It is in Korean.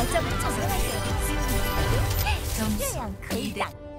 거점을 점령하세요. 점수 2대